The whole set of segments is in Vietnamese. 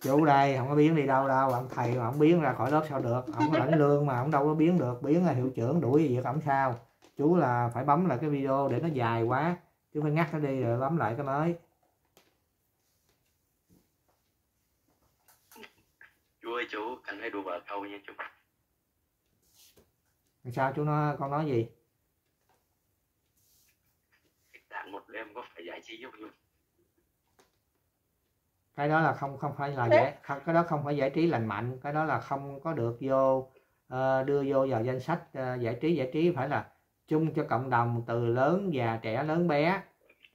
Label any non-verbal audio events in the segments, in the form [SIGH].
chú đây không có biến đi đâu đâu ông thầy mà không biến ra khỏi lớp sao được? Ông có lãnh lương mà ông đâu có biến được. Biến là hiệu trưởng đuổi việc ổng sao. Chú là phải bấm lại cái video để nó dài quá chú phải ngắt nó đi rồi bấm lại cái mới. Chú ơi chú cần phải đùa bờ câu nha chú. Sao chú nói con nói gì khách sạn một không chú cái đó là không không phải là giải không, cái đó không phải giải trí lành mạnh cái đó là không có được vô ờ, đưa vô vào danh sách ờ, giải trí giải trí phải là chung cho cộng đồng từ lớn già trẻ lớn bé.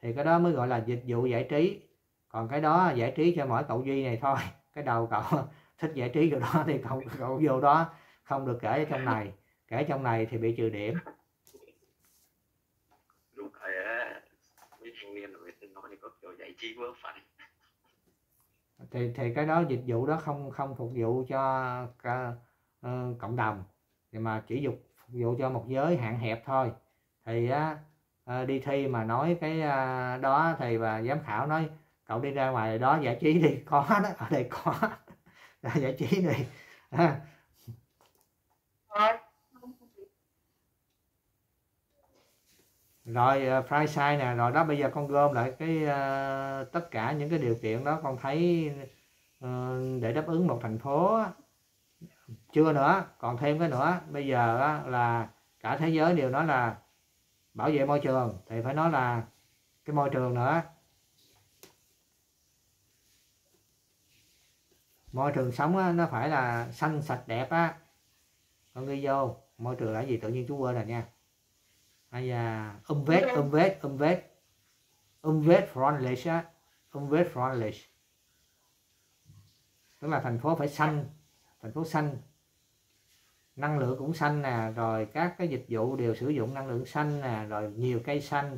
Thì cái đó mới gọi là dịch vụ giải trí. Còn cái đó giải trí cho mỗi cậu duy này thôi. [LAUGHS] Cái đầu cậu [LAUGHS] thích giải trí kiểu đó thì cậu cậu vô đó không được kể ở trong này. Kể trong này thì bị trừ điểm đúng rồi á mấy thanh niên rồi người ta chỉ có kiểu thì thì cái đó dịch vụ đó không không phục vụ cho cả, uh, cộng đồng. Thì mà chỉ dục phục vụ cho một giới hạn hẹp thôi. Thì uh, đi thi mà nói cái uh, đó thì bà giám khảo nói cậu đi ra ngoài đó giải trí đi có đó. Ở đây có. [LAUGHS] Giải trí đi [LAUGHS] À, rồi rồi uh, price size nè rồi đó bây giờ con gom lại cái uh, tất cả những cái điều kiện đó con thấy uh, để đáp ứng một thành phố chưa nữa còn thêm cái nữa bây giờ uh, là cả thế giới đều nói là bảo vệ môi trường thì phải nói là cái môi trường nữa. Môi trường sống á, nó phải là xanh sạch đẹp á. Con ghi vô môi trường là gì tự nhiên chú quên rồi nha hay là umvết umvết umvết umvết friendly á. Umvết friendly tức là thành phố phải xanh. Thành phố xanh. Năng lượng cũng xanh nè rồi các cái dịch vụ đều sử dụng năng lượng xanh nè rồi nhiều cây xanh.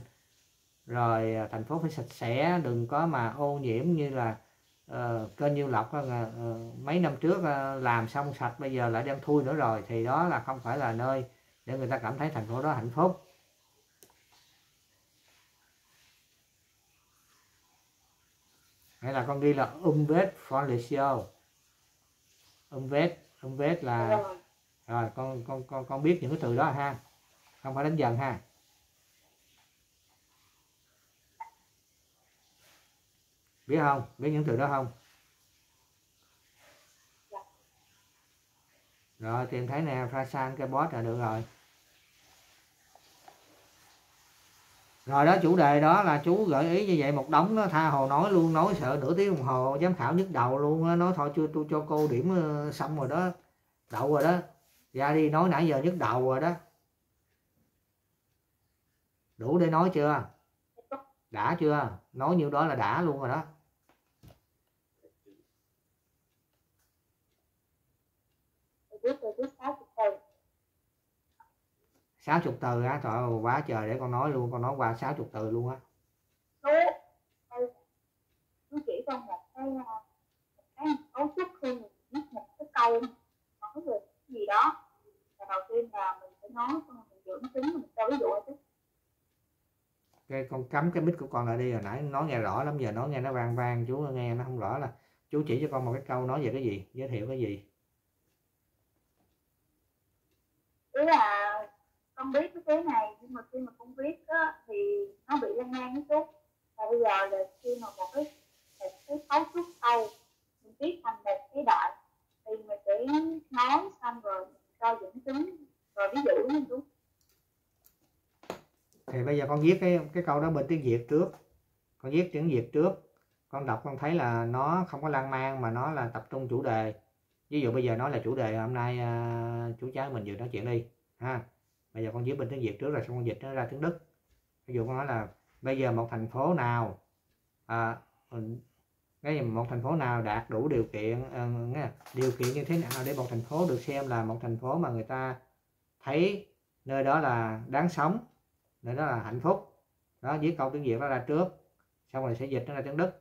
Rồi à, thành phố phải sạch sẽ đừng có mà ô nhiễm như là uh, kênh nhiêu lộc uh, mấy năm trước uh, làm xong sạch bây giờ lại đem thui nữa rồi. Thì đó là không phải là nơi để người ta cảm thấy thành phố đó hạnh phúc hay là con ghi là umvết friendly umvết umvết là rồi. Con con con con biết những cái từ đó ha. Không phải đánh dần ha. Biết không? Biết những từ đó không? Rồi tìm thấy nè pha sang cái boss là được rồi rồi đó, chủ đề đó là chú gợi ý như vậy, một đống đó tha hồ nói luôn, nói sợ nửa tiếng đồng hồ, giám khảo nhức đầu luôn nói thôi chưa, tôi cho cô điểm ờ, xong rồi đó, đậu rồi đó, ra đi, nói nãy giờ nhức đầu rồi đó. Đủ để nói chưa? Đã chưa? Nói nhiêu đó là đã luôn rồi đó viết rồi viết sáu chục từ 60 từ á trời ơi quá trời để con nói luôn con nói qua 60 từ luôn á. Chú chỉ một cái ờ, một cái cấu trúc khi mình viết một cái câu nói về cái gì đó. Đầu tiên là mình phải nói xong mình dưỡng mình cho ví dụ chứ. Cái con cắm cái mic của con lại đi hồi nãy nói nghe rõ lắm giờ nói nghe nó vang vang chú nghe nó không rõ là chú chỉ cho con một cái câu nói về cái gì giới thiệu cái gì? Ý là con biết cái cái này nhưng mà khi mà con viết á, thì nó bị lan man một chút và bây giờ là khi mà một cái một cái cấu trúc câu mình viết thành một cái đoạn thì mình sẽ nói xong rồi cho dẫn chứng. Rồi ví dụ như đúng. Thì bây giờ con viết cái cái câu đó bên tiếng Việt trước. Con viết tiếng Việt trước. Con đọc con thấy là nó không có lan man mà nó là tập trung chủ đề. Ví dụ bây giờ nói là chủ đề hôm nay uh, chú cháu mình vừa nói chuyện đi ha bây giờ con viết bên tiếng Việt trước rồi xong con dịch nó ra tiếng Đức. Ví dụ con nói là bây giờ một thành phố nào à, cái gì một thành phố nào đạt đủ điều kiện uh, nghe, điều kiện như thế nào để một thành phố được xem là một thành phố mà người ta thấy nơi đó là đáng sống nơi đó là hạnh phúc? Đó viết câu tiếng Việt đó ra trước xong rồi sẽ dịch nó ra tiếng Đức.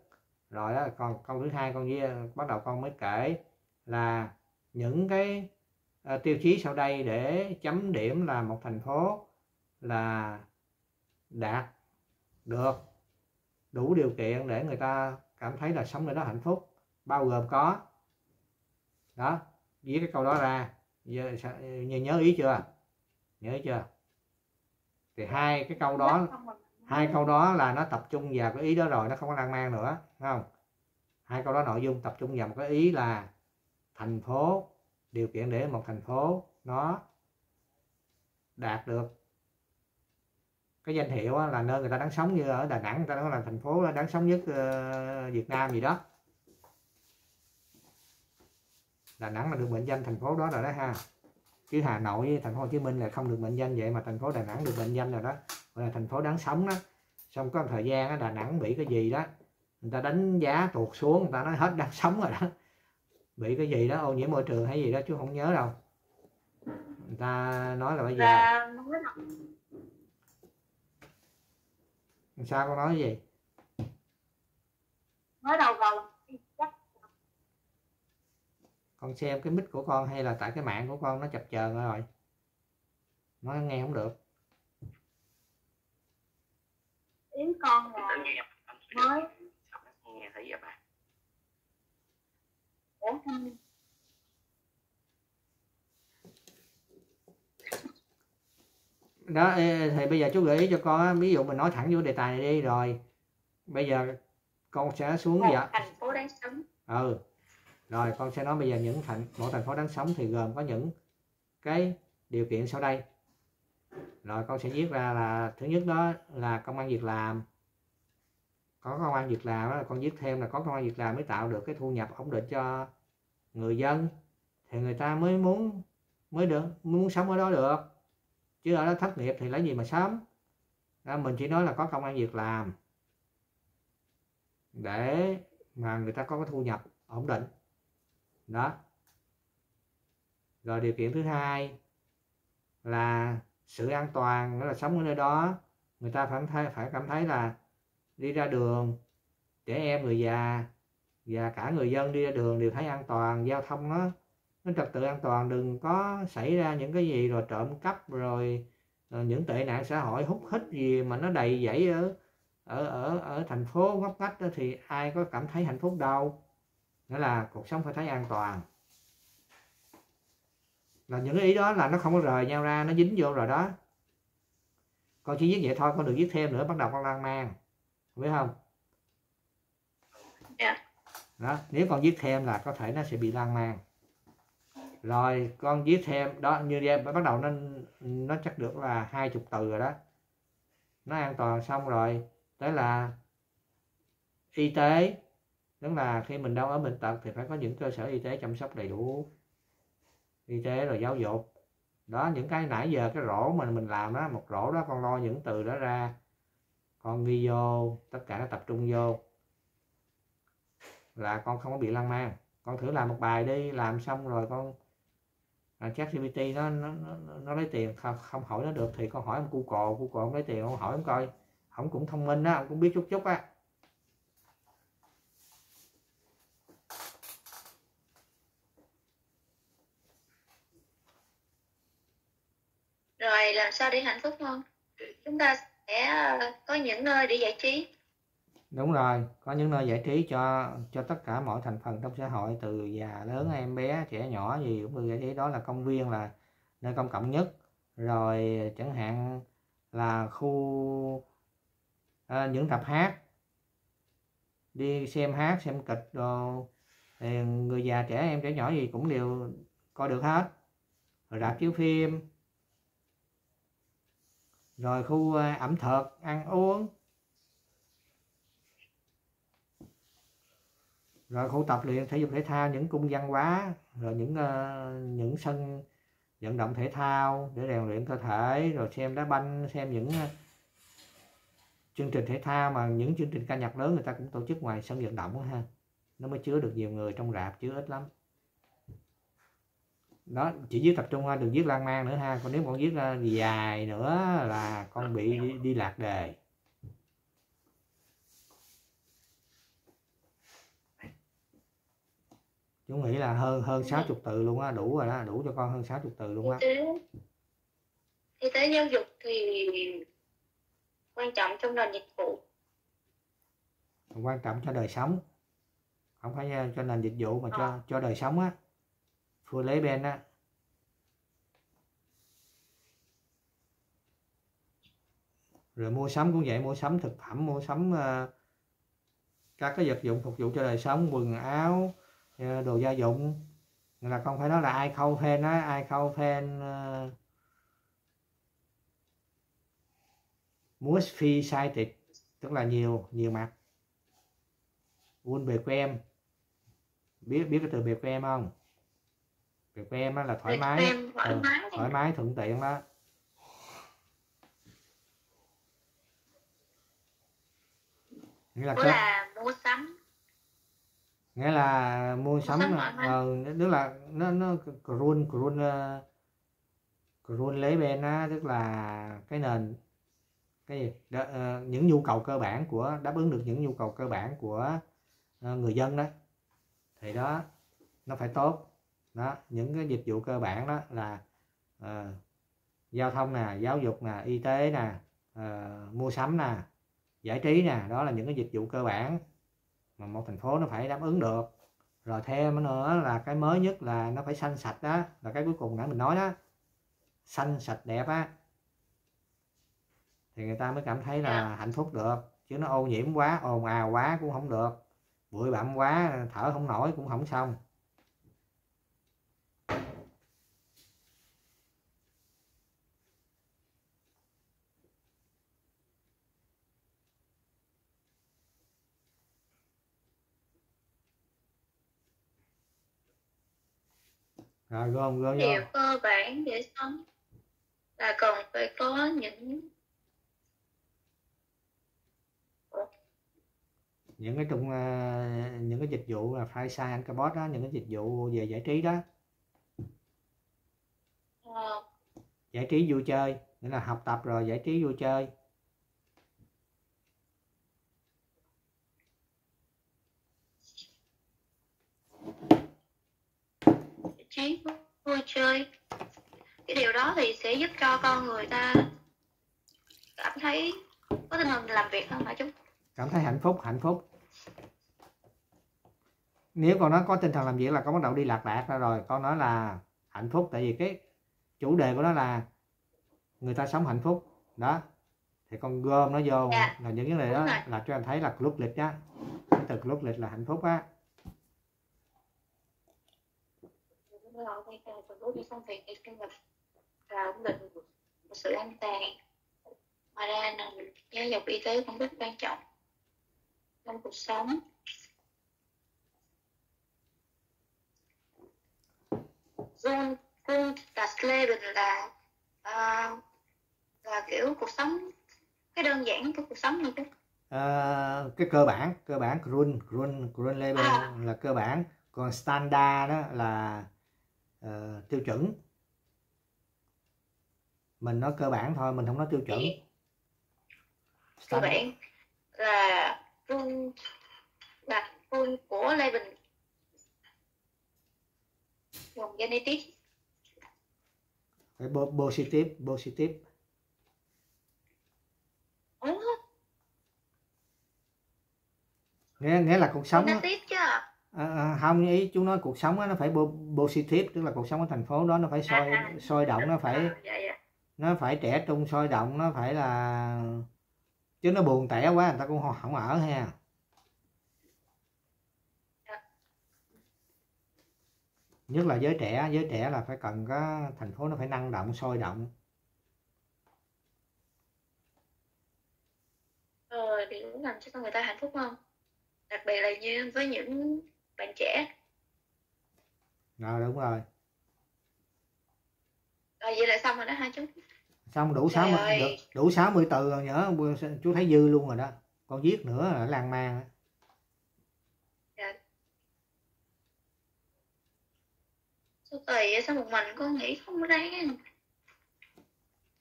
Rồi đó còn câu thứ hai con với bắt đầu con mới kể là những cái ờ, tiêu chí sau đây để chấm điểm là một thành phố là đạt được đủ điều kiện để người ta cảm thấy là sống nơi đó hạnh phúc bao gồm có. Đó viết cái câu đó ra. Nhớ, nhớ ý chưa? Nhớ ý chưa? Thì hai cái câu đó hai câu đó là nó tập trung vào cái ý đó rồi nó không có lan man nữa không? Hai câu đó nội dung tập trung vào một cái ý là thành phố điều kiện để một thành phố nó đạt được cái danh hiệu là nơi người ta đáng sống như ở Đà Nẵng người ta nói là thành phố đáng sống nhất ờ, Việt Nam gì đó. Đà Nẵng là được mệnh danh thành phố đó rồi đó ha. Chứ Hà Nội với thành phố Hồ Chí Minh là không được mệnh danh vậy mà thành phố Đà Nẵng được mệnh danh rồi đó. Gọi là thành phố đáng sống đó xong có thời gian đó, Đà Nẵng bị cái gì đó người ta đánh giá tuột xuống người ta nói hết đáng sống rồi đó bị cái gì đó ô nhiễm môi trường hay gì đó chứ không nhớ đâu. Người ta nói là bây giờ sao con nói gì? Mới đầu vào chắc con xem cái mic của con hay là tại cái mạng của con nó chập chờn rồi. Nó nghe không được. Ý con là mới nghe thấy vậy bà Ủa, đó thì bây giờ chú gợi ý cho con ví dụ mình nói thẳng vô đề tài này đi rồi bây giờ con sẽ xuống một dạ. thành phố đáng sống ừ rồi con sẽ nói bây giờ những thành một thành phố đáng sống thì gồm có những cái điều kiện sau đây rồi con sẽ viết ra là thứ nhất đó là công an việc làm có công an việc làm đó con viết thêm là có công an việc làm mới tạo được cái thu nhập ổn định cho người dân thì người ta mới muốn mới được mới muốn sống ở đó được. Chứ ở đó thất nghiệp thì lấy gì mà sống? Đó, mình chỉ nói là có công an việc làm. Để mà người ta có cái thu nhập ổn định. Đó. Rồi điều kiện thứ hai là sự an toàn đó là sống ở nơi đó. Người ta phải thấy phải cảm thấy là đi ra đường trẻ em người già và cả người dân đi ra đường đều thấy an toàn giao thông nó nó trật tự an toàn đừng có xảy ra những cái gì rồi trộm cắp rồi, rồi những tệ nạn xã hội hút hít gì mà nó đầy dẫy ở ở ở ở thành phố ngóc ngách đó thì ai có cảm thấy hạnh phúc đâu. Nghĩa là cuộc sống phải thấy an toàn. Là những cái ý đó là nó không có rời nhau ra nó dính vô rồi đó. Con chỉ viết vậy thôi con được viết thêm nữa bắt đầu con lan man. Biết không? Yeah. Đó, nếu con viết thêm là có thể nó sẽ bị lan man. Rồi, con viết thêm, đó, như em bắt đầu nó nó chắc được là hai chục từ rồi đó. Nó an toàn xong rồi. Tới là y tế tức là khi mình đau ở bệnh tật thì phải có những cơ sở y tế chăm sóc đầy đủ. Y tế rồi giáo dục. Đó, những cái nãy giờ cái rổ mà mình làm đó một rổ đó con lo những từ đó ra. Con ghi vô, tất cả nó tập trung vô là con không có bị lan man con thử làm một bài đi làm xong rồi con à, chat GPT nó, nó, nó, nó lấy tiền. Không, không hỏi nó được thì con hỏi ông cu cò, cu cò ông lấy tiền ông hỏi ông coi. Ông cũng thông minh á ông cũng biết chút chút á. Rồi làm sao để hạnh phúc hơn? Chúng ta sẽ có những nơi để giải trí đúng rồi có những nơi giải trí cho cho tất cả mọi thành phần trong xã hội từ già lớn em bé trẻ nhỏ gì cũng được giải trí. Đó là công viên là nơi công cộng nhất. Rồi chẳng hạn là khu à, những tập hát. Đi xem hát xem kịch đồ. Thì người già trẻ em trẻ nhỏ gì cũng đều coi được hết. Rồi rạp chiếu phim. Rồi khu à, ẩm thực ăn uống rồi khu tập luyện thể dục thể thao những cung văn hóa rồi những uh, những sân vận động thể thao để rèn luyện cơ thể rồi xem đá banh xem những uh, chương trình thể thao mà những chương trình ca nhạc lớn người ta cũng tổ chức ngoài sân vận động ha. Nó mới chứa được nhiều người trong rạp chứ ít lắm. Đó chỉ viết tập trung ha đừng viết lan man nữa ha. Còn nếu con viết uh, dài nữa là con bị đi, đi lạc đề. Chú nghĩ là hơn hơn 60 từ luôn á đủ rồi đó đủ cho con hơn 60 từ luôn á. y tế giáo dục thì quan trọng trong nền dịch vụ. Quan trọng cho đời sống. Không phải ờ, cho nền dịch vụ mà cho Ờ. cho đời sống á. Full lấy bên á. Rồi mua sắm cũng vậy mua sắm thực phẩm mua sắm ờ, các cái vật dụng phục vụ cho đời sống quần áo đồ gia dụng. Là không phải nói là ai khâu phen á ai khâu phen uh, multi sided tức là nhiều nhiều mặt. Un biệt của em. Biết biết cái từ biệt của em không? Biệt của em á là thoải mái. em thoải Ừ, mái. thoải mái thuận tiện đó. Nghĩa là là mua sắm nghĩa là mua sắm là ờ, tức là nó nó cruel ờ, cruel lấy bên á tức là cái nền cái gì? Đó, ờ, những nhu cầu cơ bản của đáp ứng được những nhu cầu cơ bản của ờ, người dân đó. Thì đó nó phải tốt. Đó những cái dịch vụ cơ bản đó là ờ, giao thông nè giáo dục nè y tế nè ờ, mua sắm nè giải trí nè đó là những cái dịch vụ cơ bản mà một thành phố nó phải đáp ứng được. Rồi thêm nữa là cái mới nhất là nó phải xanh sạch đó, là cái cuối cùng nãy mình nói đó. Xanh sạch đẹp á. Thì người ta mới cảm thấy là hạnh phúc được, chứ nó ô nhiễm quá, ồn ào quá cũng không được. Bụi bặm quá, thở không nổi cũng không xong. Rồi gom gom điều cơ bản để sống. Là cần phải có những những cái trung ờ, những cái dịch vụ là Fireside and Cabot đó những cái dịch vụ về giải trí đó. Ờ, giải trí vui chơi nghĩa là học tập rồi giải trí vui chơi trí vui chơi. Cái điều đó thì sẽ giúp cho con người ta cảm thấy có tinh thần làm việc hơn hả chú cảm thấy hạnh phúc hạnh phúc. Nếu con nói có tinh thần làm việc là con bắt đầu đi lạc lạc ra rồi. Con nói là hạnh phúc tại vì cái chủ đề của nó là người ta sống hạnh phúc. Đó. Thì con gom nó vô Dạ. là những cái này đó là cho anh thấy là lúc lịch á. Cái từ lúc lịch là hạnh phúc á Rồi, bây giờ phần đối với công việc thì sinh lực là ổn định một sự an toàn. Ngoài ra là giáo dục y tế cũng rất quan trọng trong cuộc sống. Jun Jun das Leben là à, là kiểu cuộc sống cái đơn giản của cuộc sống này chứ. Ờ, cái cơ bản cơ bản grun grun grun level À. là cơ bản. Còn standard đó là ờ, tiêu chuẩn. Mình nói cơ bản thôi mình không nói tiêu chuẩn. Cơ bản là Jun là Jun của Leben gồm genetic phải po- positive positive. Ủa, nghĩa nghĩa là cuộc sống genetic chứ à, à, không ý chú nói cuộc sống á, nó phải po- positive tức là cuộc sống ở thành phố đó nó phải sôi À, à. sôi động nó phải À, dạ, dạ. nó phải trẻ trung sôi động nó phải là chứ nó buồn tẻ quá người ta cũng không, không ở ha Dạ. nhất là giới trẻ giới trẻ là phải cần có thành phố nó phải năng động sôi động Ờ, thì cũng làm cho con người ta hạnh phúc hơn đặc biệt là như với những bạn trẻ. Rồi đúng rồi. Rồi vậy là xong rồi đó hai chú? Xong đủ Trời 60 ơi. đủ, đủ 60 từ rồi nhớ chú thấy dư luôn rồi đó. Con viết nữa là lan man sao kỳ vậy? Sao một mình con nghĩ không ra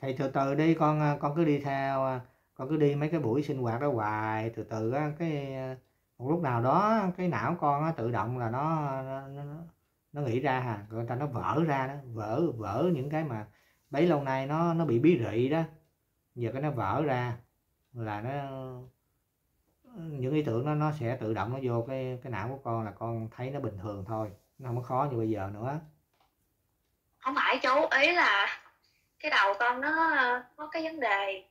thì từ từ đi con con cứ đi theo con cứ đi mấy cái buổi sinh hoạt đó hoài. Từ từ á, cái một lúc nào đó cái não con nó tự động là nó nó, nó, nó nghĩ ra hà người ta nó vỡ ra đó vỡ vỡ những cái mà bấy lâu nay nó nó bị bí rị đó. Giờ cái nó vỡ ra là nó những ý tưởng nó nó sẽ tự động nó vô cái cái não của con là con thấy nó bình thường thôi nó không có khó như bây giờ nữa. Không phải chú ý là cái đầu con nó có cái vấn đề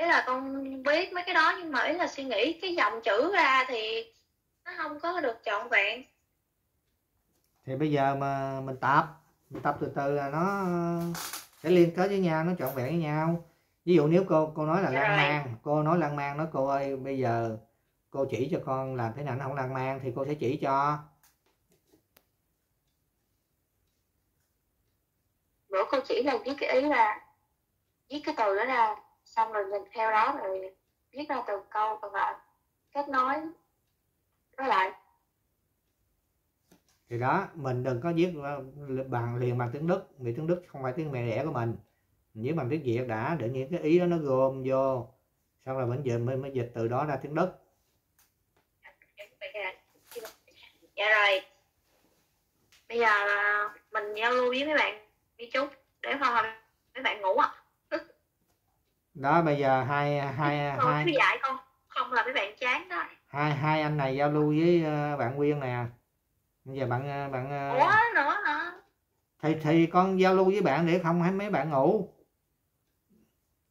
ý là con biết mấy cái đó nhưng mà ý là suy nghĩ cái dòng chữ ra thì nó không có được trọn vẹn. Thì bây giờ mà mình tập mình tập từ từ là nó sẽ liên kết với nhau nó trọn vẹn với nhau. Ví dụ nếu cô cô nói là Dạ lan man cô nói lan man nói cô ơi bây giờ cô chỉ cho con làm thế nào nó không lan man thì cô sẽ chỉ cho. Bữa cô chỉ là viết cái ý là viết cái từ đó ra xong rồi mình theo đó rồi viết ra từ câu lại kết nối với lại. Thì đó mình đừng có viết bằng liền bằng tiếng đức. Vì tiếng đức không phải tiếng mẹ đẻ của mình. Mình viết bằng tiếng việt đã để những cái ý đó nó gom vô. Xong rồi mình dịch mình mới dịch từ đó ra tiếng đức. Dạ rồi. Bây giờ là mình giao lưu với mấy bạn đi chút để làm mấy bạn ngủ à đó bây giờ hai hai cô hai dạy con không là mấy bạn chán đó. hai hai anh này giao lưu với ờ, bạn Quyên nè bây giờ bạn ờ, bạn ờ, ủa nữa hả? thì thì con giao lưu với bạn để không ให้ mấy bạn ngủ.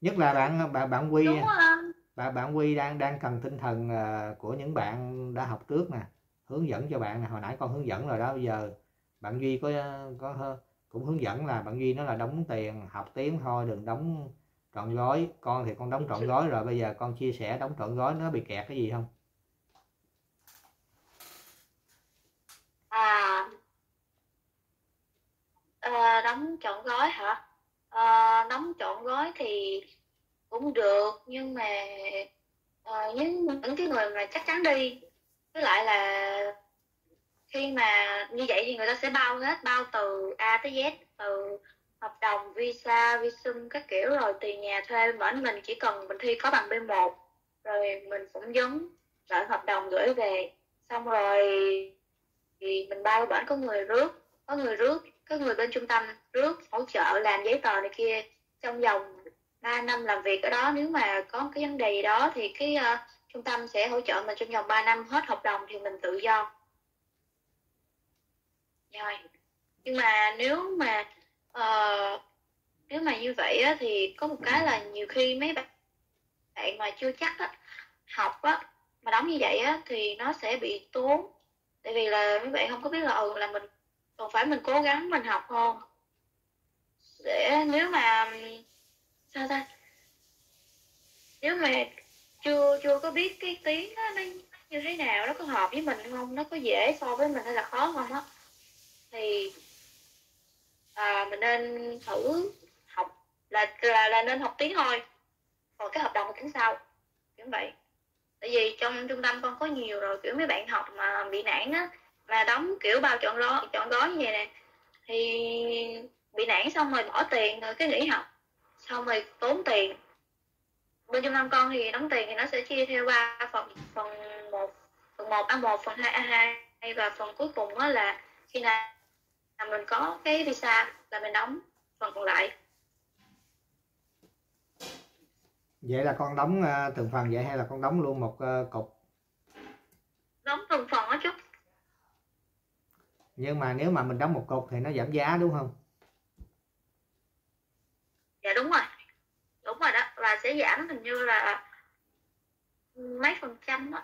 Nhất là bạn bạn bạn Quy không bạn bạn Quy đang đang cần tinh thần của những bạn đã học trước nè hướng dẫn cho bạn nè. Hồi nãy con hướng dẫn rồi đó bây giờ bạn Duy có có cũng hướng dẫn là bạn Duy nó là đóng tiền học tiếng thôi đừng đóng trọn gói con thì con đóng trọn gói rồi bây giờ con chia sẻ đóng trọn gói nó bị kẹt cái gì không? À ờ, đóng trọn gói hả? Ờ, đóng trọn gói thì cũng được nhưng mà ờ, những những cái người mà chắc chắn đi. Với lại là khi mà như vậy thì người ta sẽ bao hết bao từ A tới Z từ hợp đồng visa visum các kiểu rồi tiền nhà thuê bản mình chỉ cần mình thi có bằng B1 rồi mình phỏng vấn rồi hợp đồng gửi về. Xong rồi thì mình bao bển có người rước có người rước có người bên trung tâm rước hỗ trợ làm giấy tờ này kia. Trong vòng 3 năm làm việc ở đó nếu mà có cái vấn đề gì đó thì cái uh, trung tâm sẽ hỗ trợ mình trong vòng 3 năm hết hợp đồng thì mình tự do. Rồi. Nhưng mà nếu mà ờ, nếu mà như vậy á, thì có một cái là nhiều khi mấy bạn bạn mà chưa chắc á, học á mà đóng như vậy á thì nó sẽ bị tốn. Tại vì là mấy bạn không có biết là ừ là mình còn phải mình cố gắng mình học hơn. Để nếu mà sao ta? Nếu mà chưa chưa có biết cái tiếng đó, nó như thế nào nó có hợp với mình không nó có dễ so với mình hay là khó không á thì à, mình nên thử học là, là là nên học tiếng thôi còn cái hợp đồng tiếng tính sau kiểu vậy. Tại vì trong trung tâm con có nhiều rồi kiểu mấy bạn học mà bị nản á và đóng kiểu bao chọn gói chọn gói như vậy nè thì bị nản xong rồi bỏ tiền rồi cái nghỉ học. Xong rồi tốn tiền. Bên trung tâm con thì đóng tiền thì nó sẽ chia theo ba phần phần một phần một a một phần hai a hai và phần cuối cùng đó là khi nào mình có cái visa là mình đóng phần còn lại. Vậy là con đóng ờ, từng phần vậy hay là con đóng luôn một ờ, cục? Đóng từng phần á chút nhưng mà nếu mà mình đóng một cục thì nó giảm giá đúng không? Dạ đúng rồi đúng rồi đó và sẽ giảm hình như là mấy phần trăm đó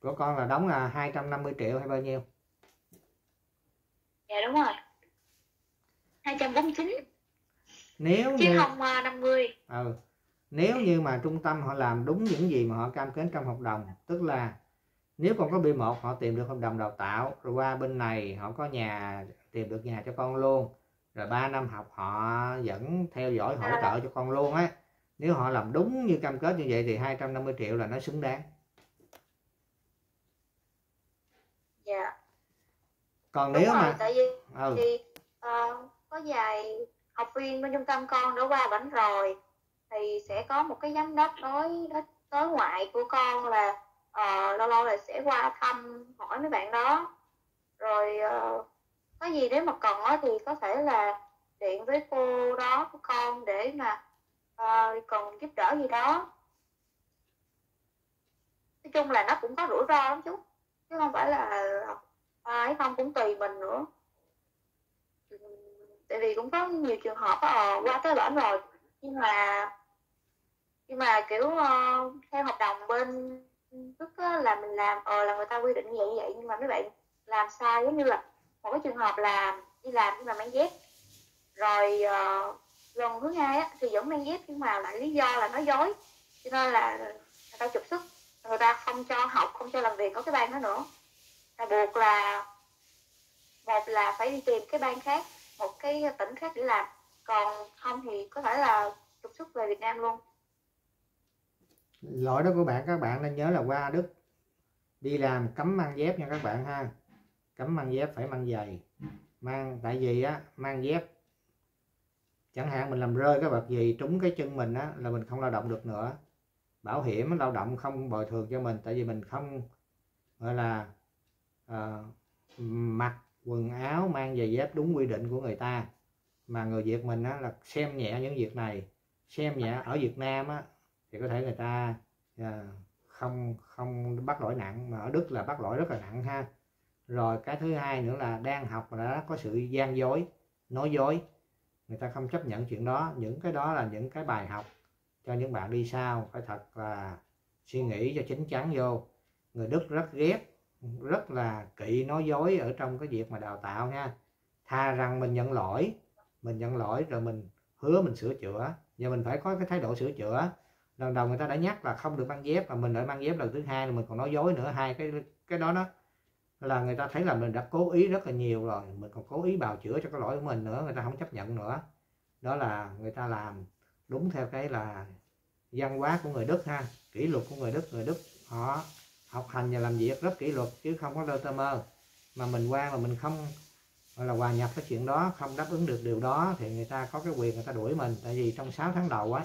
của con là đóng là 250 triệu hay bao nhiêu dạ đúng rồi. 249 nếu chứ như không ờ, 50 ừ, nếu như mà trung tâm họ làm đúng những gì mà họ cam kết trong hợp đồng tức là nếu con có B1 họ tìm được hợp đồng đào tạo rồi qua bên này họ có nhà tìm được nhà cho con luôn rồi 3 năm học họ vẫn theo dõi hỗ trợ cho con luôn á. Nếu họ làm đúng như cam kết như vậy thì 250 triệu là nó xứng đáng dạ còn đúng nếu rồi mà tại vì ừ, thì ờ, có vài học viên bên trung tâm con đã qua bển rồi thì sẽ có một cái giám đốc đối đối, ngoại của con là ờ, lâu lâu là sẽ qua thăm hỏi mấy bạn đó. Rồi ờ, có gì nếu mà cần á thì có thể là điện với cô đó của con để mà ờ, cần giúp đỡ gì đó. Chung là nó cũng có rủi ro lắm chú chứ không phải là à, hay không cũng tùy mình nữa. Tại vì cũng có nhiều trường hợp ờ, qua tới bển rồi. Nhưng mà nhưng mà kiểu uh, theo hợp đồng bên tức là mình làm ờ là người ta quy định như vậy như vậy. Nhưng mà mấy bạn làm sai giống như là một cái trường hợp là đi làm nhưng mà mang dép. Rồi uh, lần thứ hai á, thì vẫn mang dép nhưng mà lại lý do là nói dối. Cho nên là người ta trục xuất người ta không cho học không cho làm việc có cái bàn đó nữa là buộc là, một là phải đi tìm cái bang khác, một cái tỉnh khác để làm. Còn không thì có thể là trục xuất về Việt Nam luôn. Lỗi đó của bạn, các bạn nên nhớ là qua Đức. Đi làm cấm mang dép nha các bạn ha. Cấm mang dép phải mang giày mang tại vì á mang dép, chẳng hạn mình làm rơi cái vật gì trúng cái chân mình á, là mình không lao động được nữa. Bảo hiểm, lao động không bồi thường cho mình, tại vì mình không, gọi là uh, mặc quần áo mang giày dép đúng quy định của người ta. Mà người Việt mình á, là xem nhẹ những việc này xem nhẹ ở Việt Nam á, thì có thể người ta uh, không không bắt lỗi nặng mà ở Đức là bắt lỗi rất là nặng ha. Rồi cái thứ hai nữa là đang học là đã có sự gian dối nói dối. Người ta không chấp nhận chuyện đó. Những cái đó là những cái bài học cho những bạn đi sau. Phải thật là suy nghĩ cho chính chắn vô. Người Đức rất ghét rất là kỵ nói dối ở trong cái việc mà đào tạo nha tha rằng mình nhận lỗi, mình nhận lỗi rồi mình hứa mình sửa chữa. Và mình phải có cái thái độ sửa chữa. Lần đầu người ta đã nhắc là không được mang dép, mà mình lại mang dép lần thứ hai là mình còn nói dối nữa. Hai cái cái đó đó là người ta thấy là mình đã cố ý rất là nhiều rồi. Mình còn cố ý bào chữa cho cái lỗi của mình nữa, người ta không chấp nhận nữa. Đó là người ta làm đúng theo cái là văn hóa của người Đức ha, kỷ luật của người Đức. Người Đức họ học hành và làm việc rất kỷ luật chứ không có lơ tơ mơ. Mà mình qua mà mình không gọi là hòa nhập cái chuyện đó không đáp ứng được điều đó thì người ta có cái quyền người ta đuổi mình. Tại vì trong 6 tháng đầu á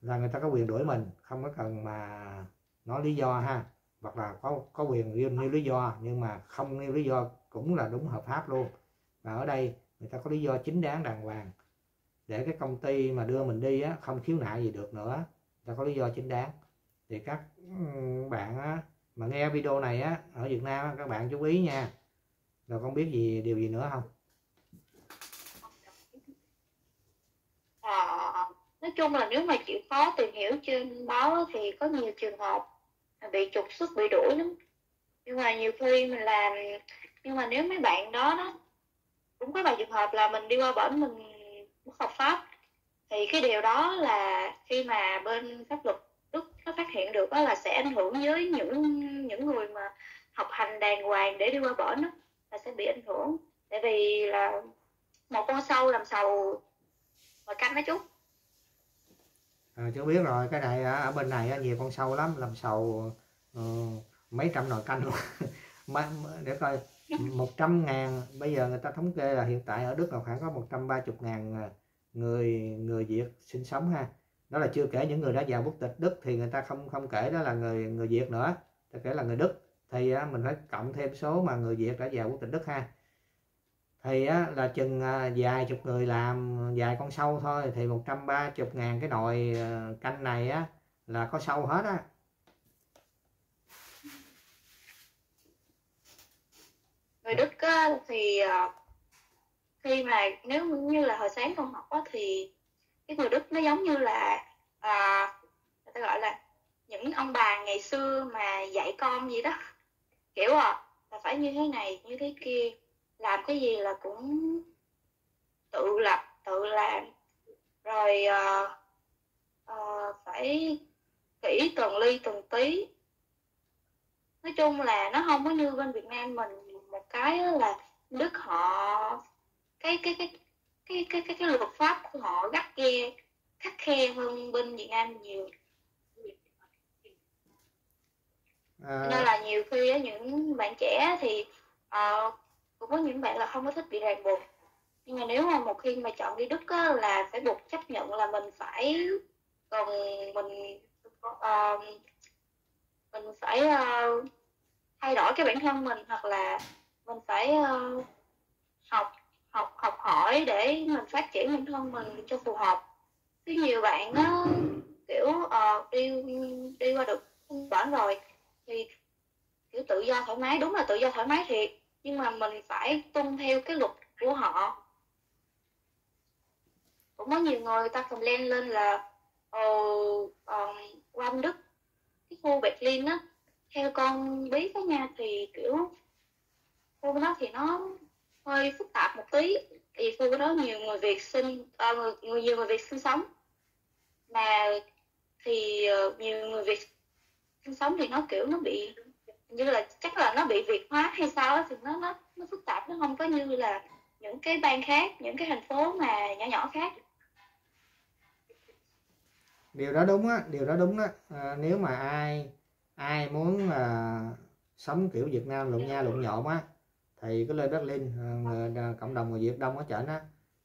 là người ta có quyền đuổi mình không có cần mà nói lý do ha. Hoặc là có có quyền nêu, nêu lý do nhưng mà không nêu lý do cũng là đúng hợp pháp luôn. Và ở đây người ta có lý do chính đáng đàng hoàng. Để cái công ty mà đưa mình đi á, không khiếu nại gì được nữa. Người ta có lý do chính đáng thì các bạn á, mà nghe video này á ở Việt Nam á, các bạn chú ý nha. Rồi con biết gì điều gì nữa không? À, nói chung là nếu mà chịu khó tìm hiểu trên báo thì có nhiều trường hợp bị trục xuất bị đuổi lắm. Nhưng mà nhiều khi mình làm nhưng mà nếu mấy bạn đó đó cũng có vài trường hợp là mình đi qua bển mình bất hợp pháp thì cái điều đó là khi mà bên pháp luật Đức nó phát hiện được đó là sẽ ảnh hưởng với những những người mà học hành đàng hoàng để đi qua bển đó, là sẽ bị ảnh hưởng. Tại vì là một con sâu làm sầu mà canh nó chút à, chú biết rồi cái này ở bên này nhiều con sâu lắm làm sầu uh, mấy trăm nồi canh luôn. [LAUGHS] Để coi [LAUGHS] một trăm ngàn bây giờ người ta thống kê là hiện tại ở Đức là khoảng có 130 ngàn à, người người Việt sinh sống ha đó là chưa kể những người đã vào quốc tịch Đức thì người ta không không kể đó là người người Việt nữa. Ta kể là người Đức. Thì á, mình phải cộng thêm số mà người Việt đã vào quốc tịch Đức ha. Thì á, là chừng à, vài chục người làm vài con sâu thôi thì 130 ngàn cái nồi ờ, canh này á là có sâu hết á. Người Đức á, thì ờ, khi mà nếu như là hồi sáng con học á, thì cái người Đức nó giống như là à, người ta gọi là những ông bà ngày xưa mà dạy con gì đó. Kiểu à là phải như thế này như thế kia làm cái gì là cũng tự lập tự làm. Rồi uh, uh, phải kỹ từng ly từng tí. Nói chung là nó không có như bên Việt Nam mình. Một cái là Đức họ cái cái cái cái cái cái, cái luật pháp của họ gắt ghe khắc khe hơn bên Việt Nam nhiều. À... nên là nhiều khi những bạn trẻ thì uh, cũng có những bạn là không có thích bị ràng buộc. Nhưng mà nếu mà một khi mà chọn đi Đức á, là phải buộc chấp nhận là mình phải còn mình uh, mình phải uh, thay đổi cái bản thân mình hoặc là mình phải uh, học học học hỏi để mình phát triển bản thân mình cho phù hợp. Chứ nhiều bạn nó kiểu uh, đi đi qua được bản rồi thì kiểu tự do thoải mái. Đúng là tự do thoải mái thiệt nhưng mà mình phải tuân theo cái luật của họ. Cũng có nhiều người ta comment lên là uh, um, qua Đức cái khu Berlin á theo con biết đó nha. Thì kiểu khu đó thì nó hơi phức tạp một tí. Thì khu đó nhiều người Việt sinh à, người, người nhiều người Việt sinh sống. Mà thì uh, nhiều người Việt sinh sống thì nó kiểu nó bị như là chắc là nó bị việt hóa hay sao đó thì nó nó nó phức tạp nó không có như là những cái bang khác những cái thành phố mà nhỏ nhỏ khác. Điều đó đúng á điều đó đúng đó. À, nếu mà ai ai muốn là sống kiểu Việt Nam lộn nha lộn nhộn á thì có lên Berlin à, người, cộng đồng người Việt Đông ở trển á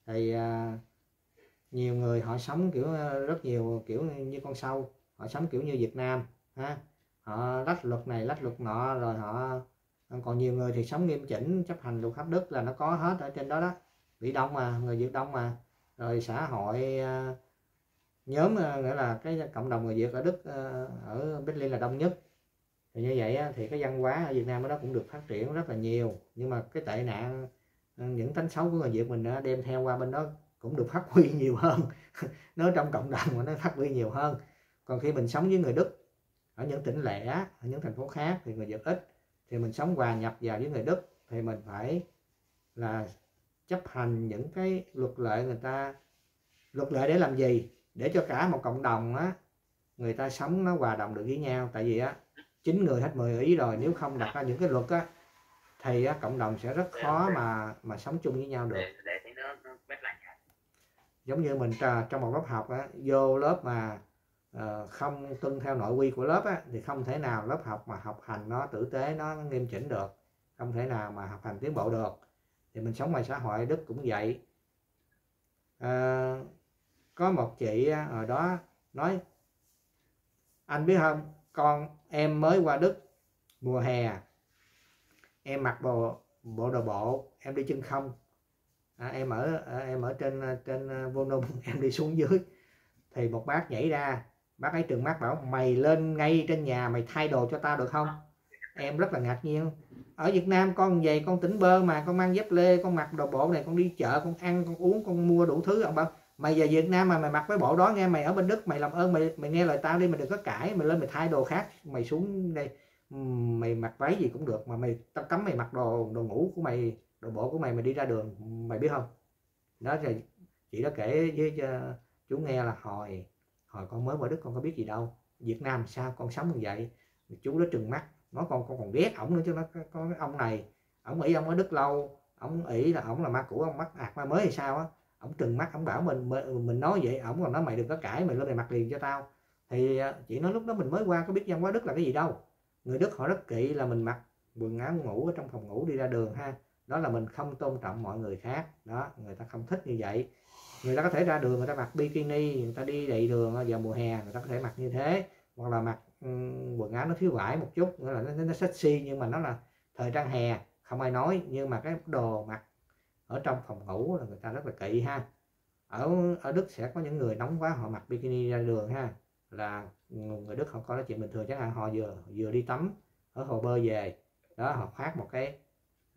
thì à, nhiều người họ sống kiểu à, rất nhiều kiểu như con sâu. Họ sống kiểu như Việt Nam ha. Họ lách luật này lách luật nọ rồi họ còn nhiều người thì sống nghiêm chỉnh chấp hành luật pháp đức là nó có hết ở trên đó đó. Bị đông mà người việt đông mà. Rồi xã hội nhóm nghĩa là cái cộng đồng người việt ở đức ở berlin là đông nhất thì như vậy thì cái văn hóa ở việt nam đó cũng được phát triển rất là nhiều. Nhưng mà cái tệ nạn ừ, những tánh xấu của người việt mình đã đem theo qua bên đó cũng được phát huy nhiều hơn. [LAUGHS] Nó trong cộng đồng mà nó phát huy nhiều hơn. Còn khi mình sống với người đức, ở những tỉnh lẻ, ở những thành phố khác thì người Việt ít. Thì mình sống hòa nhập vào với người Đức thì mình phải là chấp hành những cái luật lệ người ta, luật lệ để làm gì? Để cho cả một cộng đồng á, người ta sống nó hòa đồng được với nhau. Tại vì á chín người hết 10 ý rồi nếu không đặt ra những cái luật á thì á, cộng đồng sẽ rất khó mà mà sống chung với nhau được. Giống như mình trong một lớp học á vô lớp mà Ờ, không tuân theo nội quy của lớp á, thì không thể nào lớp học mà học hành nó tử tế nó nghiêm chỉnh được. Không thể nào mà học hành tiến bộ được. Thì mình sống ngoài xã hội đức cũng vậy. À, có một chị ở đó nói anh biết không con em mới qua đức mùa hè. Em mặc bộ bộ đồ bộ em đi chân không. À, em ở à, em ở trên à, trên à, vô nung [LAUGHS] em đi xuống dưới. Thì một bác nhảy ra bác ấy trừng mắt bảo mày lên ngay trên nhà mày thay đồ cho tao được không? Em rất là ngạc nhiên. Ở Việt Nam con về con tỉnh bơ mà con mang dép lê con mặc đồ bộ này con đi chợ con ăn con uống con mua đủ thứ ông bảo mày về Việt Nam mà mày mặc cái bộ đó nghe, mày ở bên Đức, mày làm ơn, mày mày nghe lời tao đi, mày đừng có cãi, mày lên mày thay đồ khác. Mày xuống đây mày mặc váy gì cũng được mà mày tao cấm mày mặc đồ đồ ngủ của mày, đồ bộ của mày mày đi ra đường, mày biết không? Đó thì chị đó kể với ờ, chú nghe là hồi hồi con mới qua đức con có biết gì đâu. Việt nam sao con sống như vậy? Chú đó trừng mắt, nói con con còn ghét ổng nữa chứ nó có cái ông này. Ổng nghĩ ông ở đức lâu, ổng ỷ là ổng là ma cũ ông mắc ạt ma mới hay sao á ổng trừng mắt ổng bảo mình mình nói vậy ổng còn nói mày đừng có cãi mày lên mày mặc liền cho tao. Thì à, chị nói lúc đó mình mới qua có biết văn hóa đức là cái gì đâu. Người đức họ rất kỵ là mình mặc quần áo ngủ ở trong phòng ngủ đi ra đường ha. Đó là mình không tôn trọng mọi người khác. Đó người ta không thích như vậy. Người ta có thể ra đường người ta mặc bikini người ta đi đầy đường vào mùa hè người ta có thể mặc như thế. Hoặc là mặc um, quần áo nó thiếu vải một chút nghĩa là nó, nó sexy nhưng mà nó là thời trang hè không ai nói. Nhưng mà cái đồ mặc ở trong phòng ngủ là người ta rất là kỵ ha. Ở ở Đức sẽ có những người nóng quá họ mặc bikini ra đường ha. Là người Đức họ coi nó chuyện bình thường chẳng hạn họ vừa vừa đi tắm ở hồ bơi về đó họ khoác một cái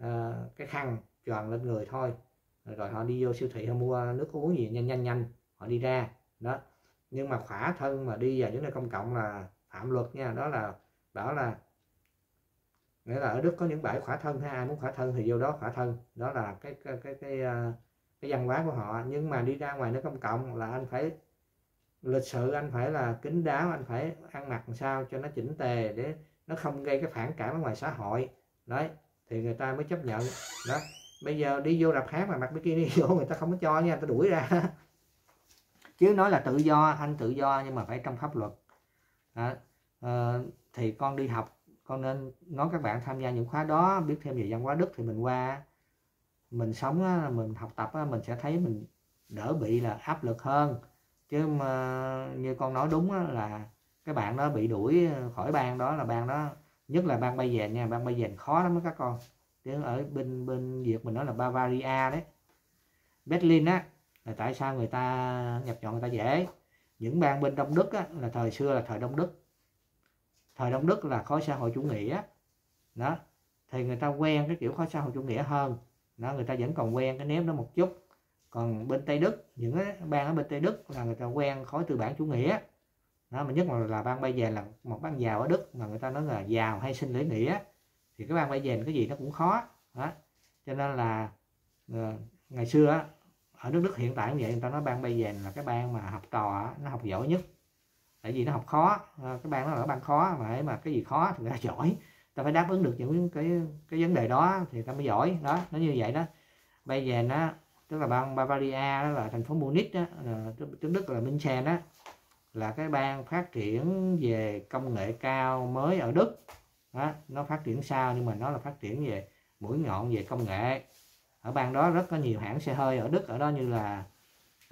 uh, cái khăn tròn lên người thôi. Rồi họ đi vô siêu thị họ mua nước uống gì nhanh nhanh nhanh họ đi ra đó. Nhưng mà khỏa thân mà đi vào những nơi công cộng là phạm luật nha đó là bảo là nghĩa là ở Đức có những bãi khỏa thân hay ai muốn khỏa thân thì vô đó khỏa thân. Đó là cái cái cái cái, à, cái văn hóa của họ. Nhưng mà đi ra ngoài nước công cộng là anh phải lịch sự anh phải là kính đáo anh phải ăn mặc làm sao cho nó chỉnh tề để nó không gây cái phản cảm ở ngoài xã hội. Đấy thì người ta mới chấp nhận. Đó bây giờ đi vô rạp hát mà mặc bikini [LAUGHS] vô người ta không có cho nha người ta đuổi ra. [LAUGHS] Chứ nói là tự do anh tự do nhưng mà phải trong pháp luật. Đó. à, thì con đi học con nên nói các bạn tham gia những khóa đó biết thêm về văn hóa đức thì mình qua. Mình sống mình học tập mình sẽ thấy mình đỡ bị là áp lực hơn. Chứ mà như con nói đúng là cái bạn đó bị đuổi khỏi bang đó là bang đó nhất là bang bay dền nha bang bay dền khó lắm đó các con. Tiếng ở bên bên Việt mình nói là Bavaria đấy. Berlin á là tại sao người ta nhập chọn người ta dễ? Những bang bên Đông Đức á, là thời xưa là thời Đông Đức thời đông đức là khối xã hội chủ nghĩa. Đó. Thì người ta quen cái kiểu khối xã hội chủ nghĩa hơn. Đó người ta vẫn còn quen cái nếp đó một chút. Còn bên tây đức những cái bang ở bên tây đức là người ta quen khối tư bản chủ nghĩa. Đó mà nhất là, là bang bây giờ là một bang giàu ở đức mà người ta nói là giàu hay sinh lễ nghĩa. Thì cái bang bây giờ cái gì nó cũng khó. Đó. Cho nên là ờ, ngày xưa ở nước đức hiện tại cũng vậy người ta nói bang bây giờ là cái bang mà học trò nó học giỏi nhất tại vì nó học khó ờ, cái bang nó là ban bang khó mà mà cái gì khó thì người ta giỏi. Ta phải đáp ứng được những cái cái vấn đề đó thì ta mới giỏi. Đó nó như vậy đó. Bây giờ nó tức là bang Bavaria đó là thành phố Munich đó tiếng Đức là München đó là cái bang phát triển về công nghệ cao mới ở Đức. Đó, nó phát triển sao nhưng mà nó là phát triển về mũi nhọn về công nghệ. Ở bang đó rất có nhiều hãng xe hơi ở Đức ở đó như là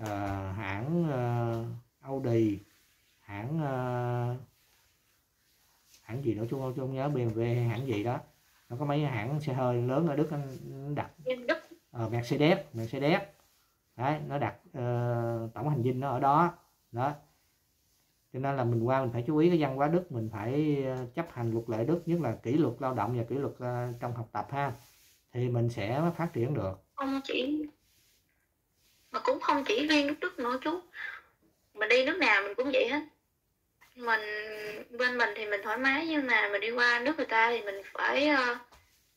uh, hãng uh, Audi hãng uh, hãng gì đó chú không, chú không nhớ BMW hay hãng gì đó. Nó có mấy hãng xe hơi lớn ở Đức nó đặt. Uh, Mercedes Mercedes. Đấy nó đặt uh, tổng hành dinh nó ở đó. Đó. Cho nên là mình qua mình phải chú ý cái văn hóa Đức mình phải chấp hành luật lệ Đức nhất là kỷ luật lao động và kỷ luật uh, trong học tập ha. Thì mình sẽ phát triển được. Không chỉ mà cũng không chỉ riêng nước Đức nữa chú. Mình đi nước nào mình cũng vậy hết mình bên mình thì mình thoải mái nhưng mà mình đi qua nước người ta thì mình phải uh,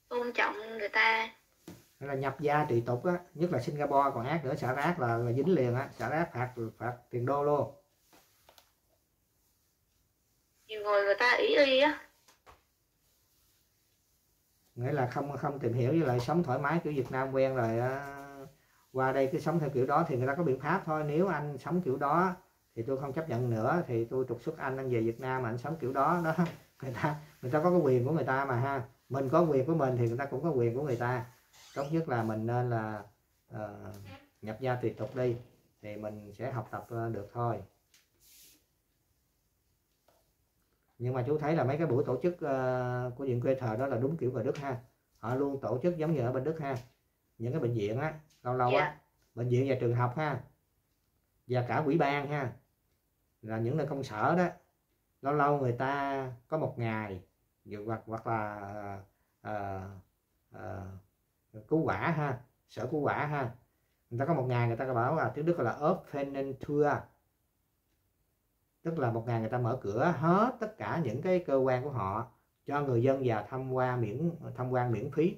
tôn trọng người ta. Là nhập gia trị tục á nhất là Singapore còn ác nữa xả rác là, là dính liền á xả rác phạt phạt tiền đô luôn. Nhiều người người ta ý y á. Nghĩa là không không tìm hiểu với lại sống thoải mái kiểu Việt Nam quen rồi qua đây cứ sống theo kiểu đó thì người ta có biện pháp thôi. Nếu anh sống kiểu đó thì tôi không chấp nhận nữa thì tôi trục xuất anh anh về Việt Nam mà anh sống kiểu đó đó. [LAUGHS] Người ta người ta có cái quyền của người ta mà ha. Mình có quyền của mình thì người ta cũng có quyền của người ta. Tốt nhất là mình nên là uh, nhập gia tùy tục đi thì mình sẽ học tập ờ, được thôi. Nhưng mà chú thấy là mấy cái buổi tổ chức uh, của viện quê thờ đó là đúng kiểu người Đức ha. Họ luôn tổ chức giống như ở bên Đức ha. Những cái bệnh viện á lâu lâu á dạ. bệnh viện và trường học ha. Và cả quỹ ban ha là những nơi công sở đó lâu lâu người ta có một ngày hoặc hoặc là à, à, cứu quả ha sở cứu quả ha người ta có một ngày người ta có bảo là tiếng đức là open tour tức là một ngày người ta mở cửa hết tất cả những cái cơ quan của họ cho người dân vào tham quan miễn tham quan miễn phí.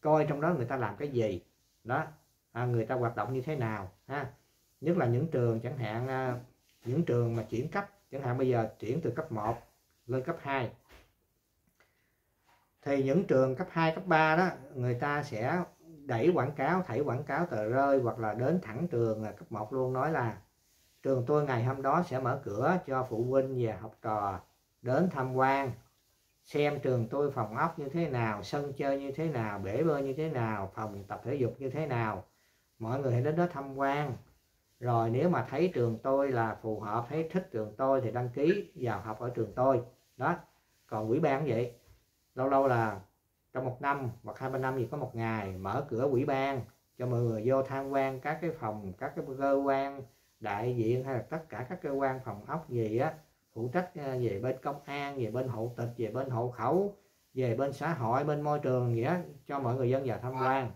Coi trong đó người ta làm cái gì đó à, người ta hoạt động như thế nào ha. Nhất là những trường chẳng hạn à, những trường mà chuyển cấp, chẳng hạn bây giờ chuyển từ cấp 1 lên cấp 2 thì những trường cấp 2 cấp 3 đó, người ta sẽ đẩy quảng cáo, thảy quảng cáo tờ rơi hoặc là đến thẳng trường là cấp 1 luôn, nói là trường tôi ngày hôm đó sẽ mở cửa cho phụ huynh và học trò, đến tham quan, xem trường tôi phòng ốc như thế nào, sân chơi như thế nào, bể bơi như thế nào, phòng tập thể dục như thế nào. Mọi người hãy đến đó tham quan rồi nếu mà thấy trường tôi là phù hợp, thấy thích trường tôi thì đăng ký vào học ở trường tôi. Đó, còn quỹ ban vậy. Lâu lâu là trong một năm hoặc hai ba năm gì có một ngày mở cửa quỹ ban cho mọi người vô tham quan các cái phòng, các cái cơ quan đại diện hay là tất cả các cơ quan phòng ốc gì á, phụ trách ờ, về bên công an, về bên hộ tịch, về bên hộ khẩu, về bên xã hội, bên môi trường gì á, cho mọi người dân vào tham quan.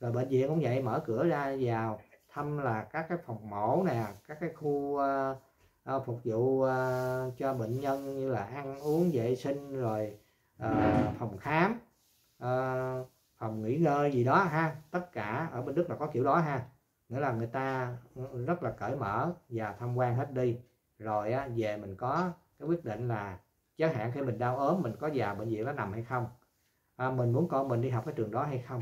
Rồi bệnh viện cũng vậy, mở cửa ra vào thăm là các cái phòng mổ nè các cái khu uh, uh, phục vụ uh, cho bệnh nhân như là ăn uống vệ sinh rồi uh, phòng khám uh, phòng nghỉ ngơi gì đó ha. Tất cả ở bên đức là có kiểu đó ha. Nghĩa là người ta rất là cởi mở và tham quan hết đi. Rồi á, về mình có cái quyết định là chẳng hạn khi mình đau ốm mình có vào bệnh viện nó nằm hay không à, mình muốn con mình đi học cái trường đó hay không.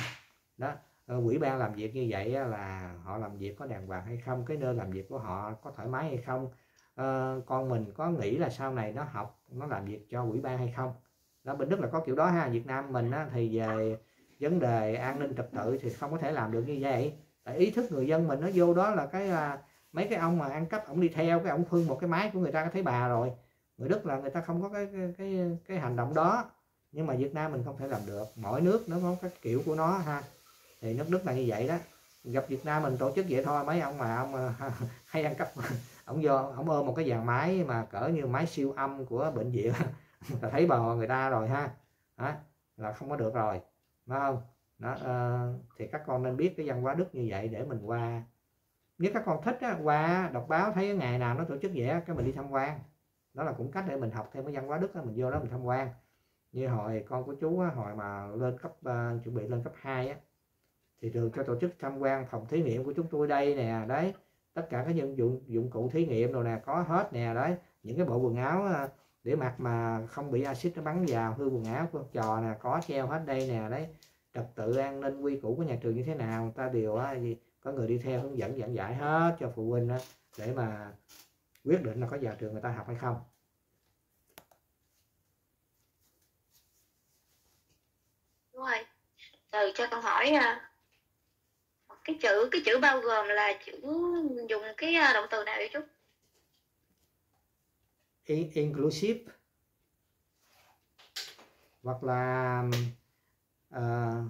Đó. Ờ, quỹ ban làm việc như vậy là họ làm việc có đàng hoàng hay không cái nơi làm việc của họ có thoải mái hay không? À, con mình có nghĩ là sau này nó học nó làm việc cho quỹ ban hay không? Đó bên đức là có kiểu đó ha. Việt nam mình á, thì về vấn đề an ninh trật tự thì không có thể làm được như vậy. Tại ý thức người dân mình nó vô đó là cái là mấy cái ông mà ăn cắp ông đi theo cái ông phương một cái máy của người ta thấy bà rồi. Người đức là người ta không có cái cái cái, cái hành động đó. Nhưng mà việt nam mình không thể làm được. Mỗi nước nó có cái kiểu của nó ha thì nước đức là như vậy đó. Gặp việt nam mình tổ chức vậy thôi mấy ông mà ông ờ, [LAUGHS] hay ăn cắp [LAUGHS] ông vô ông ôm một cái dàn máy mà cỡ như máy siêu âm của bệnh viện. [LAUGHS] Là thấy bò người ta rồi ha. Đó, là không có được rồi phải không? Đó, uh, thì các con nên biết cái văn hóa đức như vậy để mình qua. Nếu các con thích á, qua đọc báo thấy cái ngày nào nó tổ chức vậy á, cái mình đi tham quan. Đó là cũng cách để mình học thêm cái văn hóa đức á, mình vô đó mình tham quan. Như hồi con của chú á, hồi mà lên cấp uh, chuẩn bị lên cấp 2 á thì trường cho tổ chức tham quan phòng thí nghiệm của chúng tôi đây nè đấy. Tất cả các dụng dụng dụng cụ thí nghiệm rồi nè có hết nè đấy. Những cái bộ quần áo à, để mặc mà không bị axit nó bắn vào hư quần áo của trò nè có treo hết đây nè đấy. Trật tự an ninh quy củ của nhà trường như thế nào ta đều á, gì có người đi theo hướng dẫn giảng giải hết cho phụ huynh đó, để mà quyết định là có vào trường người ta học hay không. Đúng rồi. Từ cho con hỏi à, cái chữ cái chữ bao gồm là chữ dùng cái à, động từ nào vậy chú? In- inclusive. Hoặc là uh,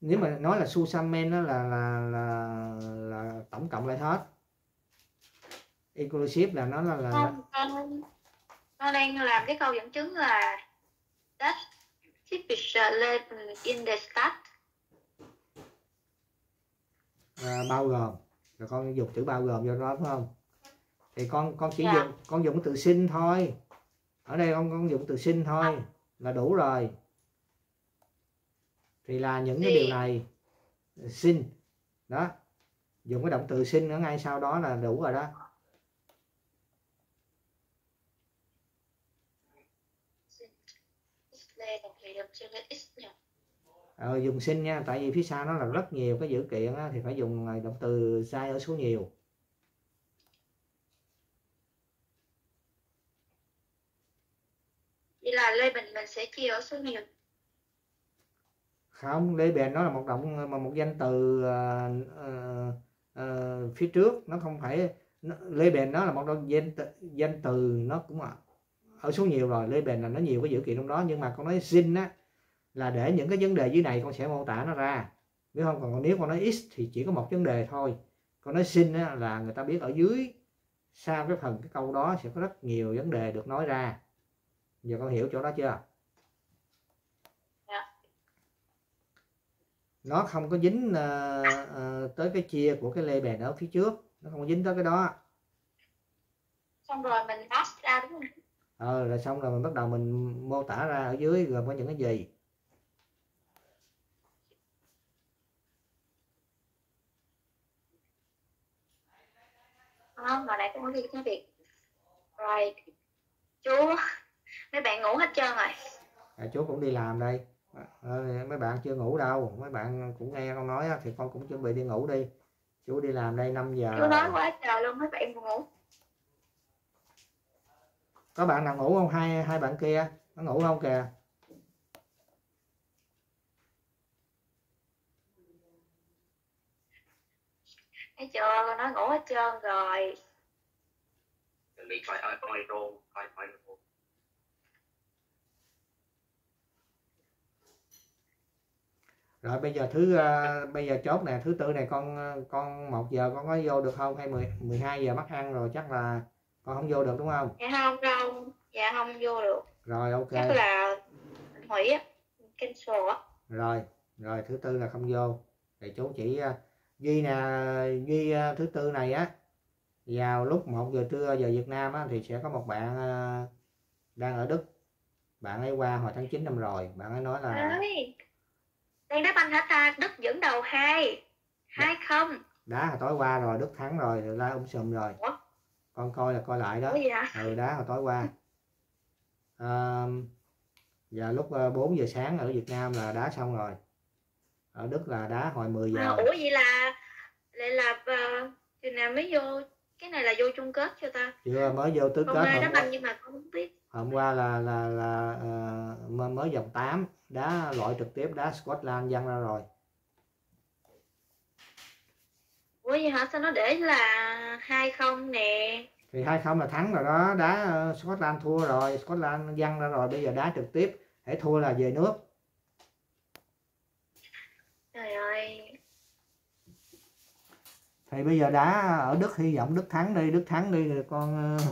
nếu mà nói là susamen đó là là là là tổng cộng lại hết. Inclusive là nó là, là, không con con đang làm cái câu dẫn chứng là that typical level in the start à, bao gồm. Rồi con dùng chữ bao gồm vô đó phải không? Thì con con chỉ Dạ. dùng con dùng từ sinh thôi. Ở đây con con dùng từ sinh thôi là đủ rồi. Thì là những cái Thì- điều này sinh. Đó. Dùng cái động từ sinh ở ngay sau đó là đủ rồi đó x nhỉ? Ờ, dùng sinh nha tại vì phía sau nó là rất nhiều cái dữ kiện á, thì phải dùng à, động từ sai ở số nhiều. Vậy là level mình sẽ chia ở số nhiều. Không lê bền nó là một động mà một danh từ ờ, ờ, ờ, phía trước. Nó không phải nó, lê bền nó là một động danh từ, danh từ nó cũng ở, số nhiều rồi lê bền là nó nhiều cái dữ kiện trong đó nhưng mà con nói sin á là để những cái vấn đề dưới này con sẽ mô tả nó ra. Biết không còn nếu con nói x thì chỉ có một vấn đề thôi. Con nói sin á là người ta biết ở dưới sau cái phần cái câu đó sẽ có rất nhiều vấn đề được nói ra. Giờ con hiểu chỗ đó chưa? Nó không có dính ờ, ờ, tới cái chia của cái lê bền ở phía trước. Nó không dính tới cái đó. Xong rồi mình pass ra đúng không ờ rồi xong rồi mình bắt đầu mình mô tả ra ở dưới gồm có những cái gì? Không hồi nãy con có tiếng việt? Rồi chú mấy bạn ngủ hết trơn rồi. À, chú cũng đi làm đây. Ờ, mấy bạn chưa ngủ đâu. Mấy bạn cũng nghe con nói thì con cũng chuẩn bị đi ngủ đi. Chú đi làm đây 5 giờ. Chú nói quá trời luôn mấy bạn ngủ có bạn nào ngủ không? Hai hai bạn kia. Nó ngủ không kìa? Thấy chưa? Con nói ngủ hết trơn rồi. Rồi bây giờ thứ ờ, bây giờ chốt nè. Thứ tư này con ờ, con một giờ con có vô được không? Hay 10, 12 giờ mắc ăn rồi chắc là con không vô được đúng không? Dạ không đâu dạ không vô được. Rồi ok. Chắc là hủy á. Cancel á rồi rồi thứ tư là không vô. Thì chú chỉ ờ, ghi nè ghi ờ, thứ tư này á vào lúc 1 giờ trưa giờ Việt Nam á, thì sẽ có một bạn ờ, đang ở Đức. Bạn ấy qua hồi tháng 9 năm rồi. Bạn ấy nói là ơi đang đá banh hả ta? Đức dẫn đầu hai. Hai không. Đá tối qua rồi Đức thắng rồi rồi la um sùm rồi. Ủa? Con coi là coi lại đó. Hả ừ đá hồi tối qua. [LAUGHS] À, giờ lúc ờ, 4 giờ sáng ở Việt Nam là đá xong rồi. Ở Đức là đá hồi 10 à, giờ ủa vậy là lại là uh, chừng nào mới vô cái này là vô chung kết cho ta? Chưa mới vô tứ con kết hôm qua, nhưng mà con không biết. Hôm qua là là là ờ, mới- mới vòng 8 đá loại trực tiếp đá Scotland văng ra rồi ủa vậy hả? Sao nó để là hai không nè? Thì hai không là thắng rồi đó. Đá ờ, Scotland thua rồi. Scotland văng ra rồi. Bây giờ đá trực tiếp. Hãy thua là về nước. Trời ơi. Thì bây giờ đã ở Đức hy vọng Đức thắng đi. Đức thắng đi rồi con ờ,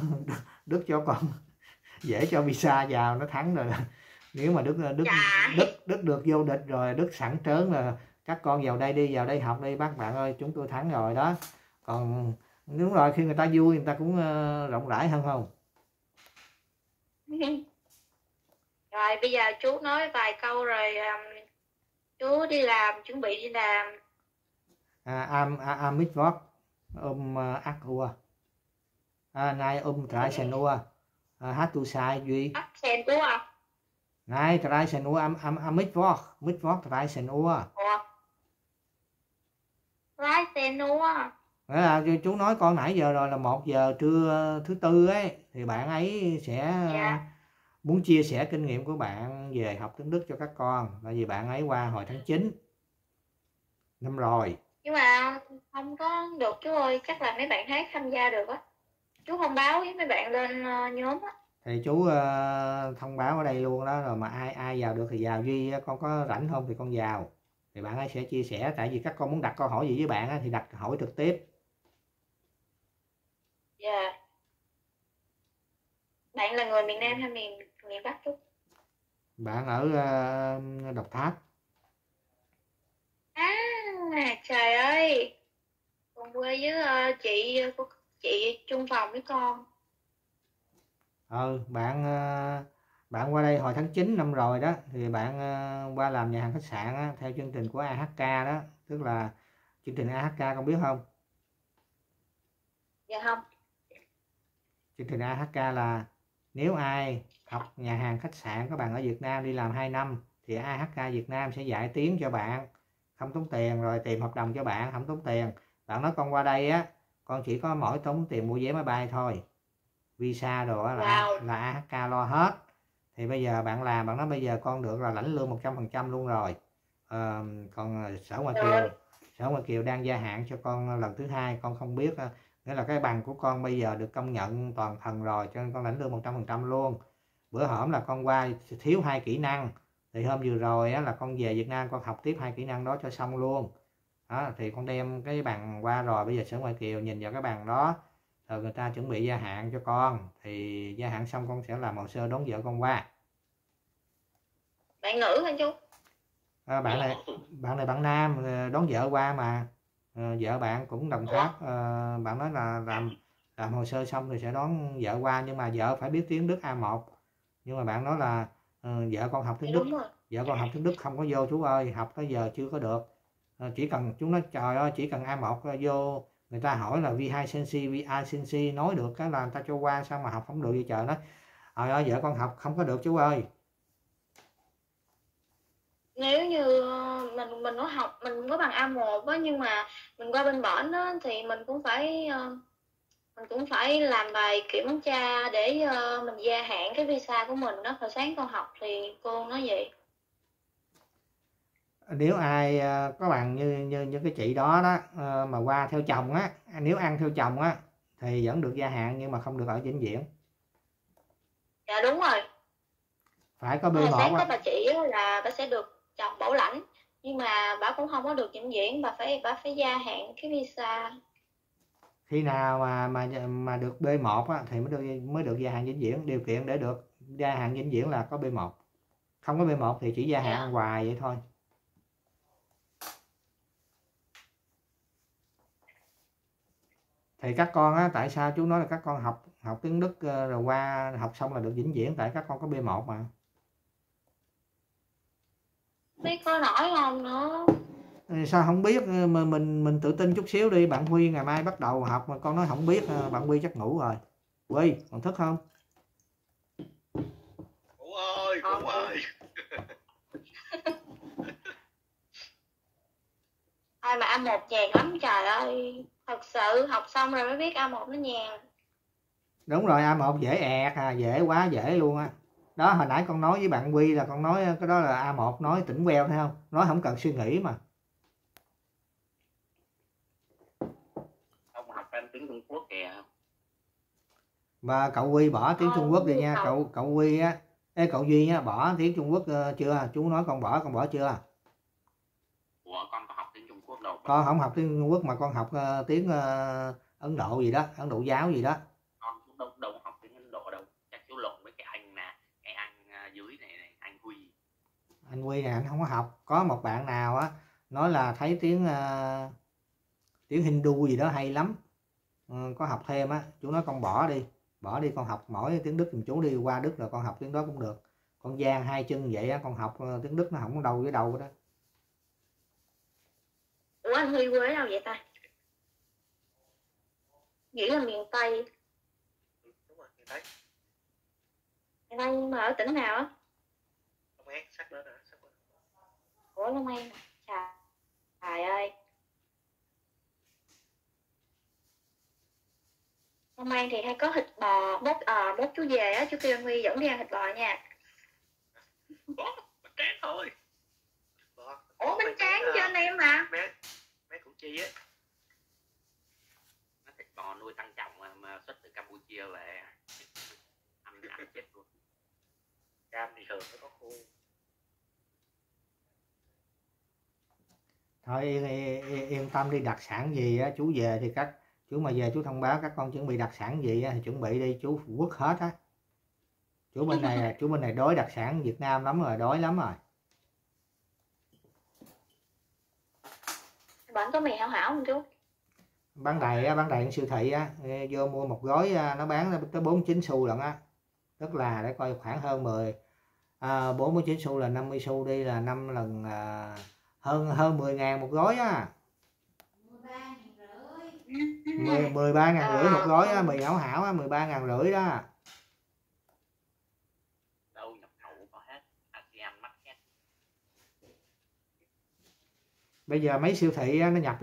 [LAUGHS] Đức cho con [LAUGHS] dễ cho visa vào. Nó thắng rồi. [LAUGHS] Nếu mà Đức Đức Dạ. Đức Đức được vô địch rồi Đức sẵn trớn là các con vào đây đi vào đây học đi bác bạn ơi chúng tôi thắng rồi đó. Còn đúng rồi khi người ta vui người ta cũng ờ, rộng rãi hơn không? [LAUGHS] Rồi bây giờ chú nói vài câu rồi um, chú đi làm chuẩn bị đi làm. À, am a- am mít vót um ác ua. À, nay um trái sen ua. À, hát tu sai duy. Sen à nay trái sen ua am am am mít vót mít vót trái sen ua lái xe nua. Là chú- nói con nãy giờ rồi là một giờ trưa thứ tư ấy thì bạn ấy sẽ Dạ. muốn chia sẻ kinh nghiệm của bạn về học tiếng Đức cho các con tại vì bạn ấy qua hồi tháng 9 năm rồi. Nhưng mà không có được chú ơi chắc là mấy bạn khác tham gia được á. Chú không báo với mấy bạn lên ờ, nhóm á. Thì chú ờ, thông báo ở đây luôn đó rồi mà ai ai vào được thì vào duy con có rảnh không thì con vào thì bạn ấy sẽ chia sẻ tại vì các con muốn đặt câu hỏi gì với bạn á, thì đặt hỏi trực tiếp. Dạ. Bạn là người miền Nam hay miền miền Bắc chú bạn ở ờ, Độc Tháp. À trời ơi. Con quê với ờ, chị của chị chung phòng với con. Ừ bạn ờ, bạn qua đây hồi tháng 9 năm rồi đó thì bạn ờ, qua làm nhà hàng khách sạn á, theo chương trình của AHK đó tức là chương trình AHK con biết không? Dạ không. Chương trình AHK là nếu ai học nhà hàng khách sạn các bạn ở Việt Nam đi làm 2 năm thì AHK Việt Nam sẽ dạy tiếng cho bạn. Không tốn tiền rồi tìm hợp đồng cho bạn không tốn tiền. Bạn nói con qua đây á con chỉ có mỗi tốn tiền mua vé máy bay thôi. Visa đồ á là, Wow. là AHK lo hết thì bây giờ bạn làm bạn nói bây giờ con được là lãnh lương 100% luôn rồi. Ờ, còn sở ngoại kiều sở ngoại kiều đang gia hạn cho con lần thứ hai con không biết ờ, nghĩa là cái bằng của con bây giờ được công nhận toàn phần rồi cho nên con lãnh lương 100% luôn. Bữa hổm là con qua thiếu hai kỹ năng. Thì hôm vừa rồi á, là con về Việt Nam con học tiếp hai kỹ năng đó cho xong luôn. Đó thì con đem cái bằng qua rồi. Bây giờ sở ngoại kiều nhìn vào cái bằng đó rồi người ta chuẩn bị gia hạn cho con thì gia hạn xong con sẽ làm hồ sơ đón vợ con qua. Bạn nữ hả chú? À, bạn này bạn này bạn nam ờ, đón vợ qua mà. Ờ, vợ bạn cũng đồng tháp Ờ, bạn nói là làm làm hồ sơ xong thì sẽ đón vợ qua nhưng mà vợ phải biết tiếng Đức A1 nhưng mà bạn nói là vợ con học tiếng Đức rồi. vợ con học tiếng Đức không có vô chú ơi học tới giờ chưa có được. Chỉ cần chúng nói trời ơi chỉ cần A1 vô người ta hỏi là V2 Sensi V2 Sensi nói được cái là người ta cho qua sao mà học không được vậy trời? Nói trời ơi vợ con học không có được chú ơi. Nếu như ờ, mình mình có học mình có bằng A1 á nhưng mà mình qua bên bển đó, thì mình cũng phải ờ, mình cũng phải làm bài kiểm tra để ờ, mình gia hạn cái visa của mình đó. Hồi sáng con học thì cô nói vậy nếu ai ờ, có bằng như như như cái chị đó đó ờ, mà qua theo chồng á nếu ăn theo chồng á thì vẫn được gia hạn nhưng mà không được ở vĩnh viễn. Dạ đúng rồi. Phải có hồi B1 sáng có á bà chị là bà sẽ được chồng bảo lãnh nhưng mà bà cũng không có được vĩnh viễn bà phải bà phải gia hạn cái visa. Khi nào mà mà mà được B1 á, thì mới được mới được gia hạn vĩnh viễn. Điều kiện để được gia hạn vĩnh viễn là có B1 không có B1 thì chỉ gia hạn Dạ. hoài vậy thôi thì các con á tại sao chú nói là các con học học tiếng Đức ờ, rồi qua học xong là được vĩnh viễn tại các con có B1 mà? Biết có nổi không nữa sao không biết ờ, mà mình mình tự tin chút xíu đi bạn Huy ngày mai bắt đầu học mà con nói không biết ờ, bạn Huy chắc ngủ rồi. Huy còn thức không? Cụ ơi, cụ ơi. ai mà A1 nhàn lắm trời ơi thật sự học xong rồi mới biết A1 nó nhàn. Đúng rồi A1 dễ ẹt à dễ quá dễ luôn á. Đó hồi nãy con nói với bạn Huy là con nói cái đó là A1 nói tỉnh queo thấy không? Nói không cần suy nghĩ mà. Ông học em tiếng Trung Quốc kìa. mà cậu Huy bỏ tiếng Ờ, Trung Quốc đi nha cậu- cậu cậu Huy á. Ê, cậu Duy á bỏ tiếng Trung Quốc ờ, chưa? Chú nói con bỏ con bỏ chưa con không học tiếng Trung Quốc mà con học uh, tiếng uh, Ấn Độ gì đó Ấn Độ giáo gì đó. Con cũng đâu đâu học tiếng Ấn Độ đâu. Chắc chú lộn với cái anh nè cái anh uh, dưới này, này anh Huy. Anh Huy này anh không có học. Có một bạn nào á nói là thấy tiếng uh, tiếng Hindu gì đó hay lắm. Uh, có học thêm á chú nói con bỏ đi. Bỏ đi con học mỗi tiếng Đức thì chú đi. Qua Đức rồi con học tiếng đó cũng được. Con gian hai chân vậy á con học tiếng Đức nó không có đâu với đâu đó anh Huy quê đâu vậy ta? Nghĩ là miền Tây. Đúng rồi miền Tây. Nhưng mà ở tỉnh nào á? Không hát sắc đó nữa sắc đó. ủa Long An trời, trời ơi. Long An thì hay có thịt bò mốt à, mốt chú về á chú kêu anh Huy dẫn đi ăn thịt bò nha. Bỏ bánh tráng thôi bỏ ủa bánh tráng cho anh em mà bé bé củ chi á nó thịt bò nuôi tăng trọng mà, mà xuất từ Campuchia về ăn ăn chết luôn nó có khô thôi yên, yên, yên tâm đi đặc sản gì á chú về thì các chú mà về chú thông báo các con chuẩn bị đặc sản gì á, thì chuẩn bị đi chú quất hết á. Chú bên này chú bên này đói đặc sản Việt Nam lắm rồi đói lắm rồi. Bạn có mì hảo hảo không chú? Bán đầy á bán đầy siêu thị á. Vô mua một gói á, nó bán tới 49 xu lận á. Tức là để coi khoảng hơn 10 à, 49 xu là 50 xu đi là 5 lần à, hơn hơn 10 ngàn một gói á. 10, 13 ngàn rưỡi. Một gói á, mì hảo hảo á, 13 ngàn rưỡi đó. Bây giờ mấy siêu thị á, nó nhập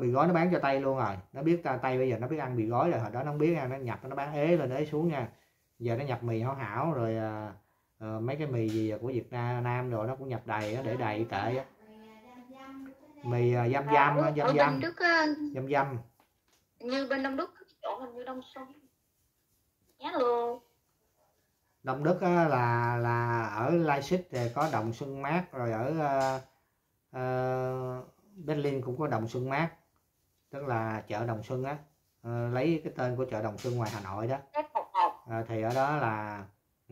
mì gói nó bán cho tay luôn rồi. Nó biết ta tay bây giờ nó biết ăn mì gói rồi hồi đó nó không biết nha nó nhập nó bán ế lên ế xuống nha. Giờ nó nhập mì hảo hảo rồi à, à, mấy cái mì gì của Việt Nam rồi nó cũng nhập đầy để đầy tệ á. mì à, dăm dăm ở dăm dăm Đức dăm dăm như bên Đông Đức chỗ hình như Đông Xuân. Nhá luôn Đông Đức á, là là ở Leipzig thì có đồng Xuân Mát rồi ở ờ, ờ, Berlin cũng có đồng Xuân Mát tức là chợ Đồng Xuân á. Ờ, lấy cái tên của chợ Đồng Xuân ngoài Hà Nội đó. Ờ, thì ở đó là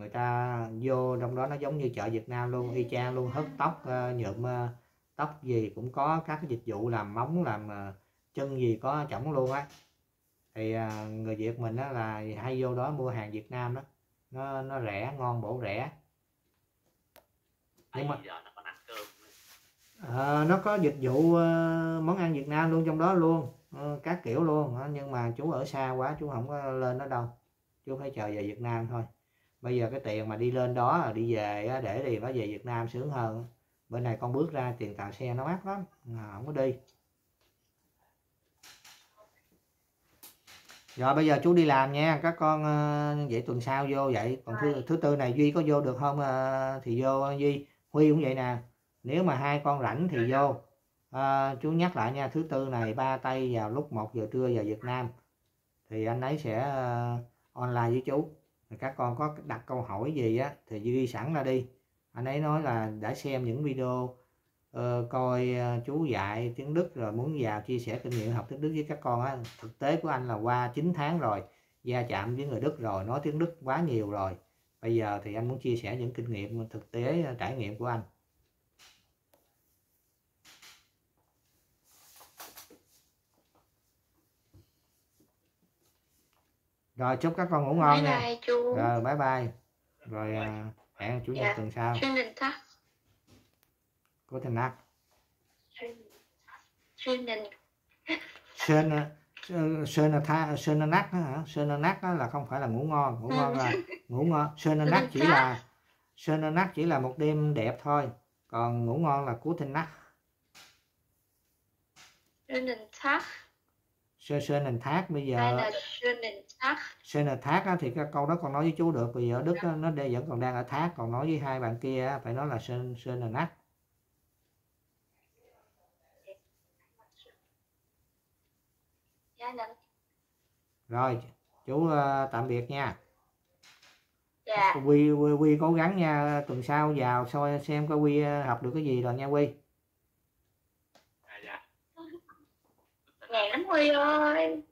người ta vô trong đó nó giống như chợ Việt Nam luôn y chang luôn hớt tóc ờ, nhuộm ờ, tóc gì cũng có các cái dịch vụ làm móng làm ờ, chân gì có chổng luôn á. Thì à, người Việt mình á là hay vô đó mua hàng Việt Nam đó. Nó nó rẻ ngon bổ rẻ. Nhưng mà- giờ nó có dịch vụ món ăn Việt Nam luôn trong đó luôn các kiểu luôn nhưng mà chú ở xa quá chú không có lên đó đâu. Chú phải chờ về Việt Nam thôi bây giờ cái tiền mà đi lên đó là đi về á, để tiền nó về Việt Nam sướng hơn bên này con bước ra tiền tàu xe nó mắc lắm à, không có đi. Rồi bây giờ chú đi làm nha các con ờ, vậy tuần sau vô vậy. Còn thứ, thứ tư này Duy có vô được không? Ờ, thì vô ờ, Duy. Huy cũng vậy nè. Nếu mà hai con rảnh thì vô. À, chú nhắc lại nha thứ tư này ba tay vào lúc 1 giờ trưa giờ Việt Nam. Thì anh ấy sẽ online với chú các con có đặt câu hỏi gì á thì ghi sẵn ra đi. Anh ấy nói là đã xem những video uh, coi ờ, chú dạy tiếng Đức rồi muốn vào chia sẻ kinh nghiệm học tiếng Đức với các con á thực tế của anh là qua 9 tháng rồi gia chạm với người Đức rồi nói tiếng Đức quá nhiều rồi. Bây giờ thì anh muốn chia sẻ những kinh nghiệm thực tế ờ, trải nghiệm của anh. Rồi chúc các con ngủ ngon bye nha. bye chú. Rồi bye bye. Rồi à, hẹn chủ nhật Dạ. tuần sau. Của thành nát Schönen sơn sơn tha sơn nát hả? Sơn nát đó là không phải là ngủ ngon. Ngủ ngon là [LAUGHS] ngủ ngon. Sơn nát chỉ là sơn nát chỉ là một đêm đẹp thôi. Còn ngủ ngon là cú thinh nát Schönen Tag sơn sơn thác bây giờ. Tag sơn thác. Thì cái câu đó còn nói với chú được vì ở đức á, nó đây vẫn còn đang ở thác còn nói với hai bạn kia phải nói là sơn sơn nát. Dạ nè rồi chú ờ, tạm biệt nha. Dạ. Quy, quy quy cố gắng nha tuần sau vào soi xem coi quy ờ, học được cái gì rồi nha quy ngàn lắm Huy ơi